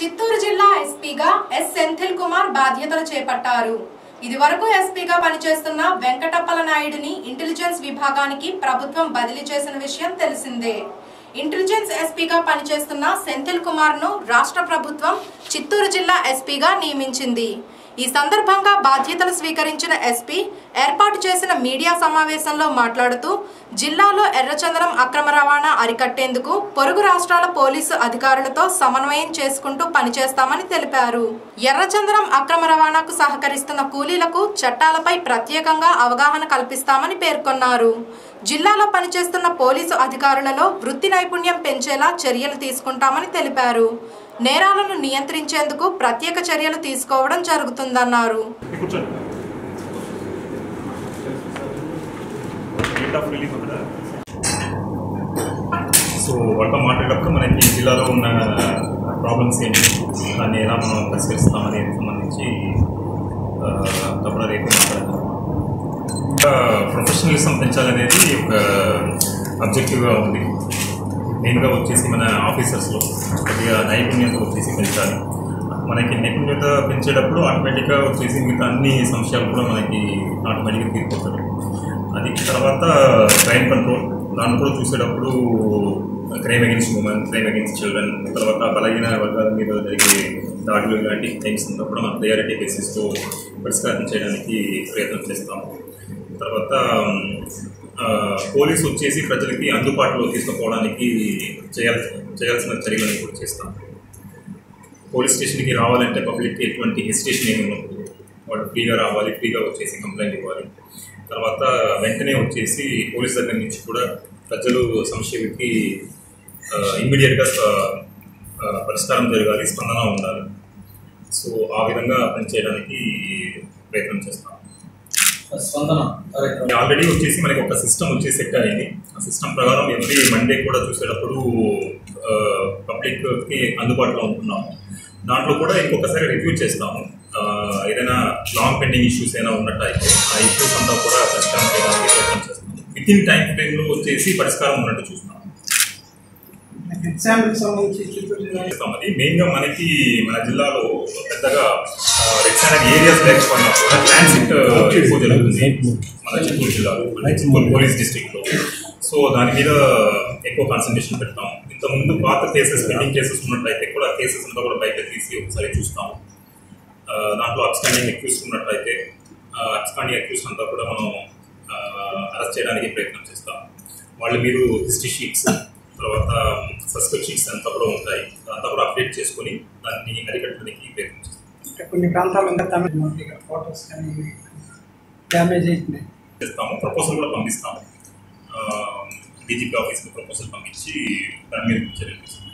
చిత్తూరు జిల్లా ఎస్పీగా ఎస్ సెంథిల్ కుమార్ బాధ్యతలు చేపట్టారు. ఇదివరకు ఎస్పీగా పనిచేస్తున్న వెంకటప్పల నాయుడిని ఇంటెలిజెన్స్ విభాగానికి ప్రభుత్వం బదిలీ చేసిన విషయం తెలిసిందే. ఇంటెలిజెన్స్ ఎస్పీగా పనిచేస్తున్న సెంథిల్ కుమార్ను రాష్ట్ర ప్రభుత్వం చిత్తూరు జిల్లా ఎస్పీగా నియమించింది. ఈ సందర్భంగా బాధ్యతలు స్వీకరించిన ఎస్పీ ఏర్పాటు చేసిన మీడియా సమావేశంలో మాట్లాడుతూ జిల్లాలో ఎర్రచందనం అక్రమ రవాణా అరికట్టేందుకు పొరుగు రాష్ట్రాల పోలీసు అధికారులతో సమన్వయం చేసుకుంటూ పనిచేస్తామని తెలిపారు. ఎర్రచందనం అక్రమ రవాణాకు సహకరిస్తున్న కూలీలకు చట్టాలపై ప్రత్యేకంగా అవగాహన కల్పిస్తామని పేర్కొన్నారు. జిల్లాలో పనిచేస్తున్న పోలీసు అధికారులలో వృత్తి నైపుణ్యం పెంచేలా చర్యలు తీసుకుంటామని తెలిపారు. నేరాలను నియంత్రించేందుకు ప్రత్యేక చర్యలు తీసుకోవడం జరుగుతుందన్నారు. సో వాళ్ళతో మాట్లాడేటప్పుడు మనకి జిల్లాలో ఉన్న ప్రాబ్లమ్స్ ఏంటి? దాన్ని ఎలా మనం పరిష్కరిస్తాం సంబంధించి ఆ, రేపు మాట్లాడతాం ఇంకా ప్రొఫెషనలిజం పెంచాలనేది ఒక అబ్జెక్టివ్గా ఉంది. మెయిన్గా వచ్చేసి మన ఆఫీసర్స్లో కొద్దిగా నైపుణ్యత వచ్చేసి పెంచాలి. మనకి నైపుణ్యత పెంచేటప్పుడు ఆటోమేటిక్గా వచ్చేసి మిగతా అన్ని సమస్యలు కూడా మనకి ఆటోమేటిక్గా తీరిపోతాయి. అది తర్వాత క్రైమ్ కంట్రోల్ దాన్ని కూడా చూసేటప్పుడు crime against women crime against children తర్వాత బలహీన వర్గాల మీద జరిగే దాడులు ఇలాంటి క్రైమ్స్ ఉన్నప్పుడు మనం ప్రయారిటీ బేసిస్తో పరిష్కారం చేయడానికి ప్రయత్నం చేస్తాం తర్వాత పోలీసు వచ్చేసి ప్రజలకి అందుబాటులో తీసుకుపోవడానికి చేయాల్సిన చేయాల్సిన చర్యలను కూడా చేస్తాం. పోలీస్ స్టేషన్కి రావాలంటే పబ్లిక్కి ఎటువంటి హెసిటేషన్ ఏమి ఉండదు. వాళ్ళు ఫ్రీగా రావాలి ఫ్రీగా వచ్చేసి కంప్లైంట్ ఇవ్వాలి. తర్వాత వెంటనే వచ్చేసి పోలీస్ దగ్గర నుంచి కూడా ప్రజలు సంక్షేమకి ఇమ్మీడియట్గా పరిష్కారం జరగాలి స్పందన ఉండాలి. సో ఆ విధంగా పనిచేయడానికి ప్రయత్నం చేస్తాం. స్పందన కార్యక్రమం. ఆల్రెడీ వచ్చేసి మనకి ఒక సిస్టమ్ వచ్చేసి సెట్ అయింది. ఆ సిస్టమ్ ప్రకారం ఎవ్రీ మండే కూడా చూసేటప్పుడు పబ్లిక్కి అందుబాటులో ఉంటున్నాము. దాంట్లో కూడా ఇంకొకసారి రివ్యూ చేస్తాము. ఏదైనా లాంగ్ పెండింగ్ ఇష్యూస్ అయినా ఉన్నట్టయితే ఆ ఇష్యూస్ అంతా కూడా పరిష్కారం చేయడానికి ప్రయత్నం విత్ ఇన్ టైం ఫ్రేమ్లో వచ్చేసి పరిష్కారం ఉన్నట్టు చూస్తున్నాం సంబంధించి మెయిన్గా మనకి మన జిల్లాలో పెద్దగా రెక్సాన్ ఏరియాస్ లేకపోయినా కూడా ట్రాన్సిట్ ఎక్కువ జరుగుతుంది. మన చిత్తూరు జిల్లాలో అంటే చిత్తూరు పోలీస్ డిస్ట్రిక్ట్లో సో దాని మీద ఎక్కువ కాన్సన్ట్రేషన్ పెడతాం. ఇంతకుముందు పాత కేసెస్ పెండింగ్ కేసెస్ ఉన్నట్లయితే కూడా కేసెస్ అంతా కూడా బయట తీసి ఒకసారి చూస్తాం ఆ, దాంట్లో అబ్స్టాండింగ్ అక్యూస్ ఉన్నట్లయితే అబ్స్టాండింగ్ అక్యూస్ అంతా కూడా మనం అరెస్ట్ చేయడానికి ప్రయత్నం చేస్తాం. వాళ్ళు మీరు హిస్టరీ షీట్స్ తర్వాత షీట్స్ అంతా కూడా ఉంటాయి. అదంతా కూడా అప్డేట్ చేసుకొని దాన్ని అరికట్టడానికి ప్రయత్నం చేస్తాం అంటే కొన్ని ప్రాంతాలు ఫోటోస్ కానీ డ్యామేజ్ అవుతున్నాయి చేస్తాము. ప్రపోజల్ కూడా పంపిస్తాము. డీజీపీ ఆఫీస్కి ప్రపోజల్ పంపించి దాని మీద చర్యలు